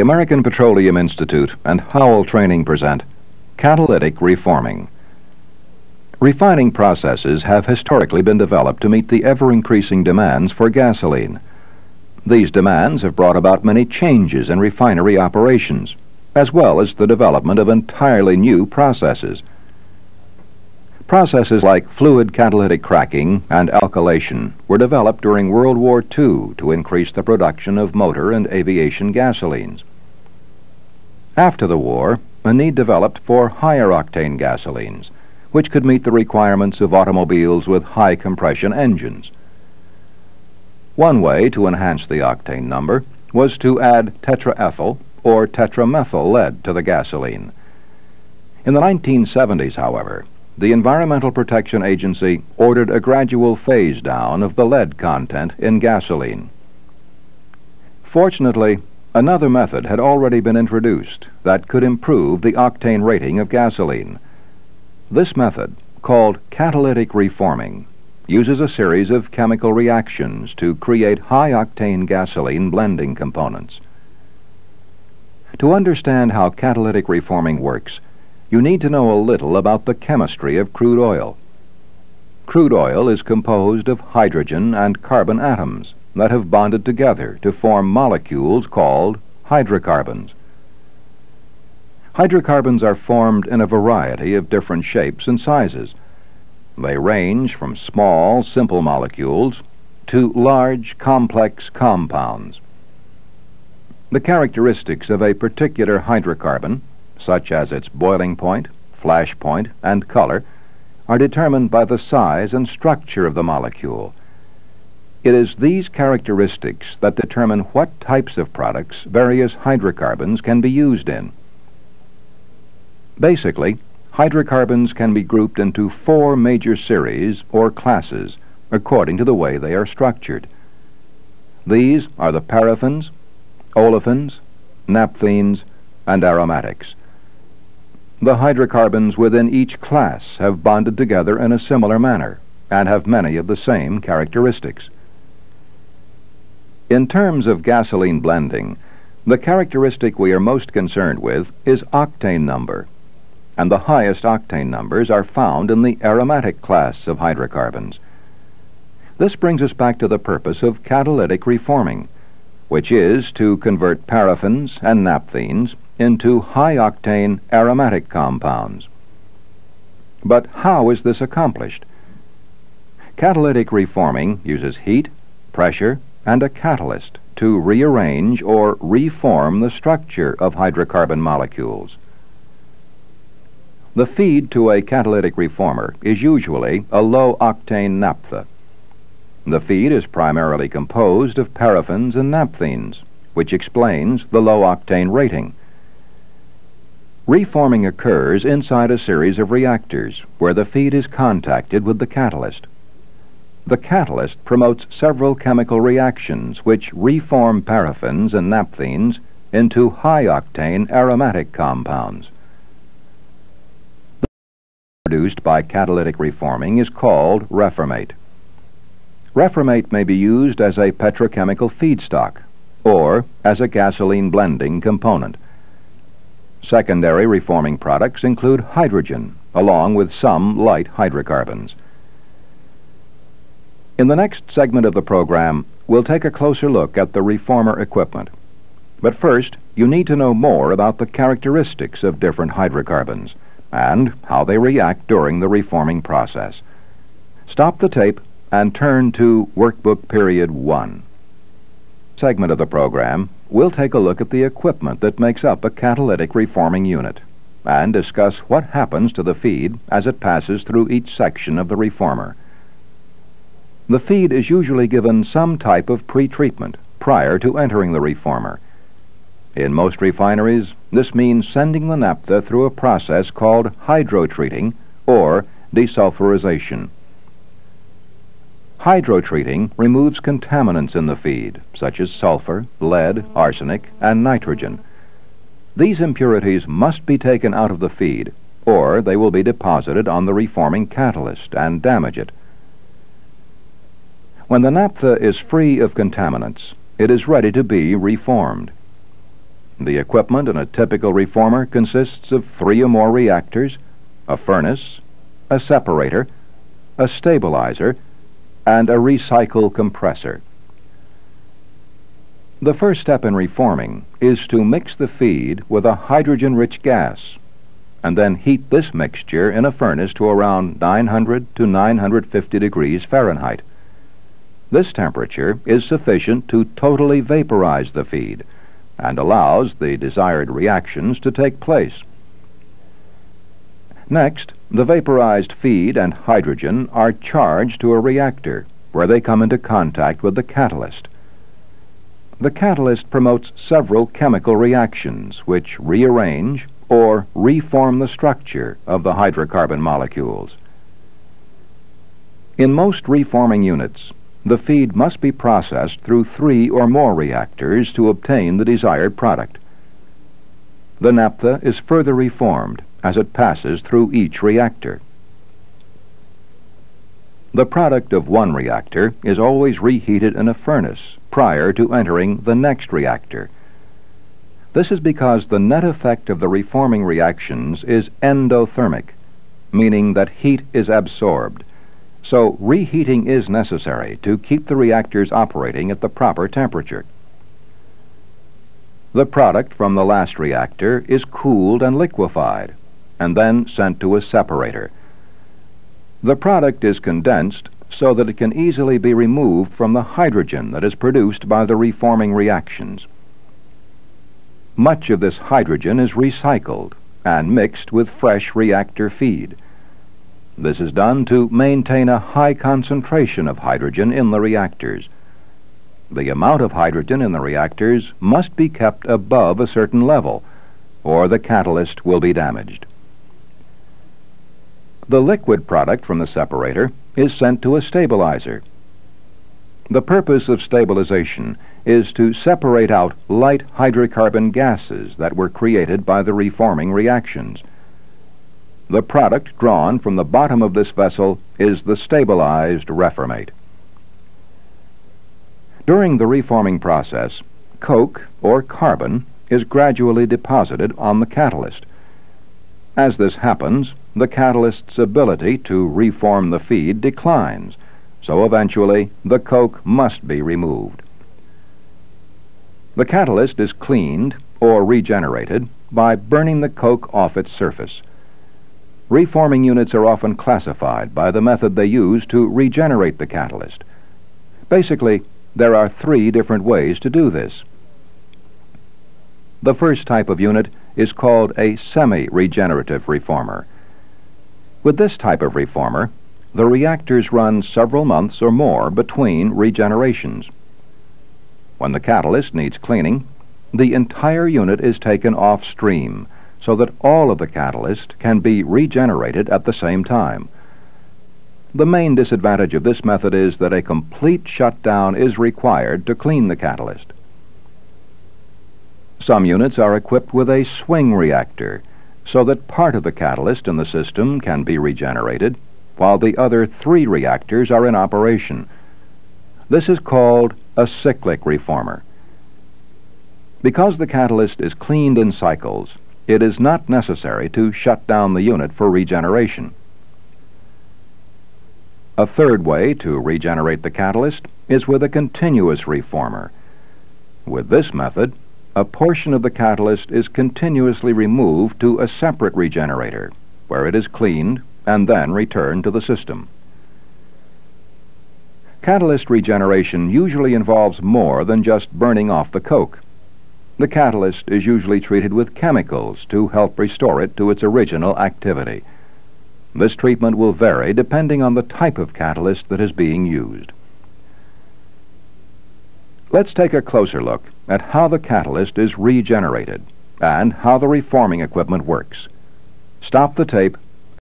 The American Petroleum Institute and Howell Training present Catalytic Reforming. Refining processes have historically been developed to meet the ever-increasing demands for gasoline. These demands have brought about many changes in refinery operations, as well as the development of entirely new processes. Processes like fluid catalytic cracking and alkylation were developed during World War II to increase the production of motor and aviation gasolines. After the war, a need developed for higher octane gasolines, which could meet the requirements of automobiles with high compression engines. One way to enhance the octane number was to add tetraethyl or tetramethyl lead to the gasoline. In the 1970s, however, the Environmental Protection Agency ordered a gradual phase down of the lead content in gasoline. Fortunately, another method had already been introduced that could improve the octane rating of gasoline. This method, called catalytic reforming, uses a series of chemical reactions to create high-octane gasoline blending components. To understand how catalytic reforming works, you need to know a little about the chemistry of crude oil. Crude oil is composed of hydrogen and carbon atoms that have bonded together to form molecules called hydrocarbons. Hydrocarbons are formed in a variety of different shapes and sizes. They range from small, simple molecules to large, complex compounds. The characteristics of a particular hydrocarbon such as its boiling point, flash point, and color, are determined by the size and structure of the molecule. It is these characteristics that determine what types of products various hydrocarbons can be used in. Basically, hydrocarbons can be grouped into four major series or classes according to the way they are structured. These are the paraffins, olefins, naphthenes, and aromatics. The hydrocarbons within each class have bonded together in a similar manner and have many of the same characteristics. In terms of gasoline blending, the characteristic we are most concerned with is octane number, and the highest octane numbers are found in the aromatic class of hydrocarbons. This brings us back to the purpose of catalytic reforming, which is to convert paraffins and naphthenes into high-octane aromatic compounds. But how is this accomplished? Catalytic reforming uses heat, pressure, and a catalyst to rearrange or reform the structure of hydrocarbon molecules. The feed to a catalytic reformer is usually a low-octane naphtha. The feed is primarily composed of paraffins and naphthenes, which explains the low-octane rating. Reforming occurs inside a series of reactors where the feed is contacted with the catalyst. The catalyst promotes several chemical reactions which reform paraffins and naphthenes into high-octane aromatic compounds. The produced by catalytic reforming is called reformate. Reformate may be used as a petrochemical feedstock or as a gasoline blending component. Secondary reforming products include hydrogen, along with some light hydrocarbons. In the next segment of the program, we'll take a closer look at the reformer equipment. But first, you need to know more about the characteristics of different hydrocarbons and how they react during the reforming process. Stop the tape and turn to Workbook Period 1. Segment of the program we'll take a look at the equipment that makes up a catalytic reforming unit and discuss what happens to the feed as it passes through each section of the reformer. The feed is usually given some type of pretreatment prior to entering the reformer. In most refineries, this means sending the naphtha through a process called hydrotreating or desulfurization. Hydrotreating removes contaminants in the feed, such as sulfur, lead, arsenic, and nitrogen. These impurities must be taken out of the feed, or they will be deposited on the reforming catalyst and damage it. When the naphtha is free of contaminants, it is ready to be reformed. The equipment in a typical reformer consists of three or more reactors, a furnace, a separator, a stabilizer, and a recycle compressor. The first step in reforming is to mix the feed with a hydrogen-rich gas and then heat this mixture in a furnace to around 900 to 950 degrees Fahrenheit. This temperature is sufficient to totally vaporize the feed and allows the desired reactions to take place. Next, the vaporized feed and hydrogen are charged to a reactor where they come into contact with the catalyst. The catalyst promotes several chemical reactions which rearrange or reform the structure of the hydrocarbon molecules. In most reforming units, the feed must be processed through three or more reactors to obtain the desired product. The naphtha is further reformed as it passes through each reactor. The product of one reactor is always reheated in a furnace prior to entering the next reactor. This is because the net effect of the reforming reactions is endothermic, meaning that heat is absorbed. So reheating is necessary to keep the reactors operating at the proper temperature. The product from the last reactor is cooled and liquefied, and then sent to a separator. The product is condensed so that it can easily be removed from the hydrogen that is produced by the reforming reactions. Much of this hydrogen is recycled and mixed with fresh reactor feed. This is done to maintain a high concentration of hydrogen in the reactors. The amount of hydrogen in the reactors must be kept above a certain level, or the catalyst will be damaged. The liquid product from the separator is sent to a stabilizer. The purpose of stabilization is to separate out light hydrocarbon gases that were created by the reforming reactions. The product drawn from the bottom of this vessel is the stabilized reformate. During the reforming process, coke, or carbon, is gradually deposited on the catalyst. As this happens, the catalyst's ability to reform the feed declines, so eventually the coke must be removed. The catalyst is cleaned or regenerated by burning the coke off its surface. Reforming units are often classified by the method they use to regenerate the catalyst. Basically, there are three different ways to do this. The first type of unit is called a semi-regenerative reformer. With this type of reformer, the reactors run several months or more between regenerations. When the catalyst needs cleaning, the entire unit is taken off stream so that all of the catalyst can be regenerated at the same time. The main disadvantage of this method is that a complete shutdown is required to clean the catalyst. Some units are equipped with a swing reactor so that part of the catalyst in the system can be regenerated while the other three reactors are in operation. This is called a cyclic reformer. Because the catalyst is cleaned in cycles, it is not necessary to shut down the unit for regeneration. A third way to regenerate the catalyst is with a continuous reformer. With this method, a portion of the catalyst is continuously removed to a separate regenerator, where it is cleaned and then returned to the system. Catalyst regeneration usually involves more than just burning off the coke. The catalyst is usually treated with chemicals to help restore it to its original activity. This treatment will vary depending on the type of catalyst that is being used. Let's take a closer look at how the catalyst is regenerated and how the reforming equipment works. Stop the tape